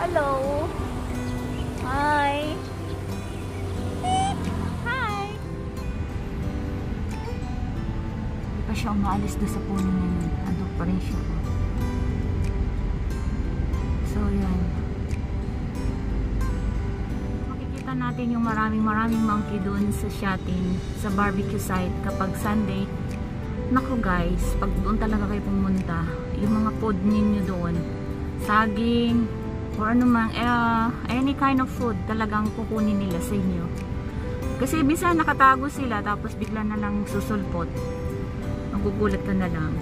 Hello. Hi. Hi. Hindi pa siya umaalis doon sa puno niya yun. Ando pa rin siya. So, yan. Makikita natin yung maraming maraming monkey doon sa Shatin, sa barbecue site kapag Sunday. Naku guys, pag doon talaga kayo pumunta, yung mga food ninyo doon, saging, or ano man, eh, any kind of food talagang kukunin nila sa inyo. Kasi bisa nakatago sila tapos bigla na lang susulpot. Magugulat ka na lang.